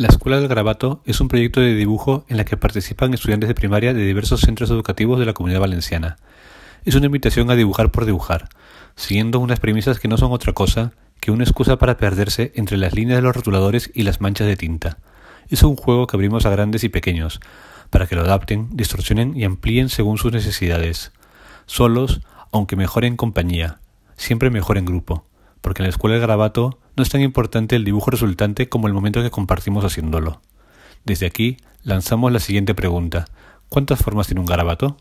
La Escuela del Garabato es un proyecto de dibujo en la que participan estudiantes de primaria de diversos centros educativos de la Comunidad Valenciana. Es una invitación a dibujar por dibujar, siguiendo unas premisas que no son otra cosa que una excusa para perderse entre las líneas de los rotuladores y las manchas de tinta. Es un juego que abrimos a grandes y pequeños, para que lo adapten, distorsionen y amplíen según sus necesidades. Solos, aunque mejor en compañía, siempre mejor en grupo porque en la escuela de garabato no es tan importante el dibujo resultante como el momento que compartimos haciéndolo. Desde aquí lanzamos la siguiente pregunta. ¿Cuántas formas tiene un garabato?